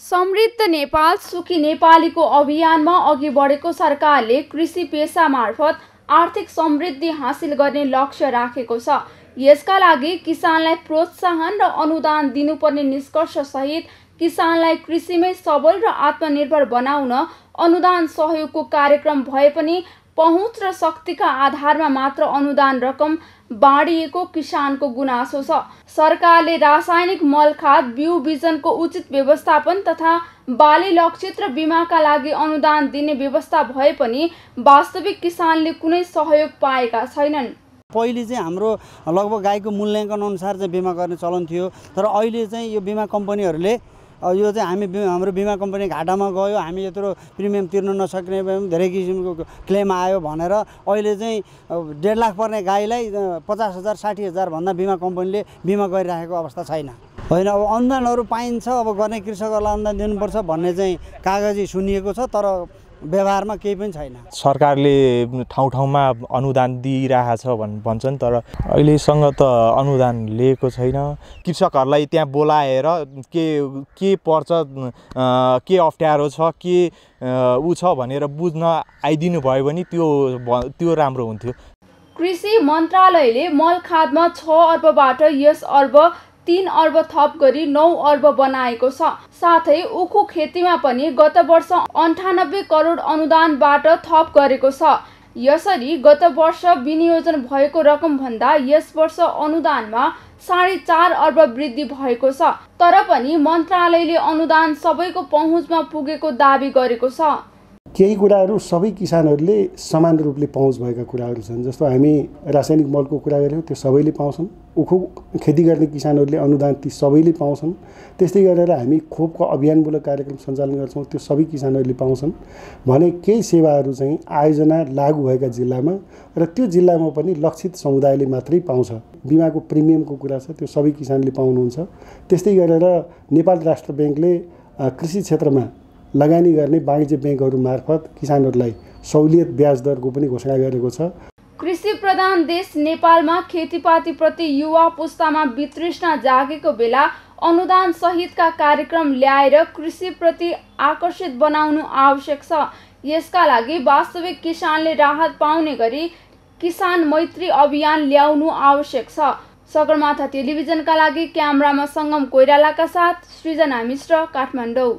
समृद्ध नेपाल सुखी नेपालीको अभियानमा अघि बढेको सरकारले कृषि पेसा मार्फत आर्थिक समृद्धि हासिल गर्ने लक्ष्य राखेको छ। यसका लागि किसानलाई प्रोत्साहन र अनुदान दिनुपर्ने निष्कर्षसहित किसानलाई कृषिमै सबल र आत्मनिर्भर बनाउन अनुदान सहयोगको कार्यक्रम भए पनि पहुँच र शक्तिका आधारमा मात्र अनुदान रकम बाँडिएको किसानको गुनासो छ। सरकारले रासायनिक मल खाद बिउ बिजनको उचित व्यवस्थापन तथा बाली लक्षित र बिमाका लागि अनुदान दिने व्यवस्था भए पनि वास्तविक किसानले कुनै सहयोग पाएका छैनन्। पहिले चाहिँ हाम्रो लगभग गाईको मूल्याङ्कन अनुसार चाहिँ बिमा गर्ने चलन थियो तर अहिले चाहिँ यो बिमा कम्पनीहरूले यो चाहिँ हामी हाम्रो बिमा कम्पनी घाटामा गयो हामी यत्रो प्रिमियम तिर्न नसक्ने धेरै किसिमको क्लेम आयो भनेर अहिले चाहिँ डेढ लाख पर्ने गाईलाई पचास हजार साठी हजारभन्दा बिमा कम्पनीले बिमा गरिराखेको अवस्था छैन। होइन अब अनुदानहरू पाइन्छ अब गर्ने कृषकहरूलाई अनुदान दिनुपर्छ भन्ने चाहिँ कागजी सुनिएको छ तर व्यवहारमा केही पनि छैन। सरकारले ठाउँ ठाउँमा अनुदान दिइरहेछ भन् भन्छन् तर अहिलेसँग त अनुदान लिएको छैन। कृषकहरूलाई त्यहाँ बोलाएर के के पर्छ के अप्ठ्यारो छ के ऊ छ भनेर बुझ्न आइदिनु भयो भने त्यो त्यो राम्रो हुन्थ्यो। कृषि मन्त्रालयले मल खादमा छ अर्बबाट यस अर्ब तिन अर्ब थप गरी नौ अर्ब बनाएको छ। साथै उखु खेतीमा पनि गत वर्ष अन्ठानब्बे करोड अनुदानबाट थप गरेको छ। यसरी गत वर्ष विनियोजन भएको रकमभन्दा यस वर्ष अनुदानमा साढे चार अर्ब वृद्धि भएको छ। तर पनि मन्त्रालयले अनुदान सबैको पहुँचमा पुगेको दावी गरेको छ। केही कुराहरू सबै किसानहरूले समान रूपले पहुँच भएका कुराहरू छन्। जस्तो हामी रासायनिक मलको कुरा गऱ्यौँ त्यो सबैले पाउँछन्। उखु खेती गर्ने किसानहरूले अनुदान ती सबैले पाउँछन्। त्यस्तै गरेर हामी खोपको अभियानमूलक कार्यक्रम सञ्चालन गर्छौँ त्यो सबै किसानहरूले पाउँछन्। भने केही सेवाहरू चाहिँ आयोजना लागू भएका जिल्लामा र त्यो जिल्लामा पनि लक्षित समुदायले मात्रै पाउँछ। बिमाको प्रिमियमको कुरा छ त्यो सबै किसानले पाउनुहुन्छ। त्यस्तै गरेर नेपाल राष्ट्र ब्याङ्कले कृषि क्षेत्रमा लगानी गर्ने वाणिज्य ब्याङ्कहरू मार्फत किसानहरूलाई सहुलियत ब्याज दरको पनि घोषणा गरेको छ। कृषि प्रधान देश नेपालमा खेतीपातीप्रति युवा पुस्तामा वितृष्णा जागेको बेला अनुदान सहितका कार्यक्रम ल्याएर कृषिप्रति आकर्षित बनाउनु आवश्यक छ। यसका लागि वास्तविक किसानले राहत पाउने गरी किसान मैत्री अभियान ल्याउनु आवश्यक छ। सगरमाथा टेलिभिजनका लागि क्यामरामा सङ्गम कोइरालाका साथ सृजना मिश्र काठमाडौँ।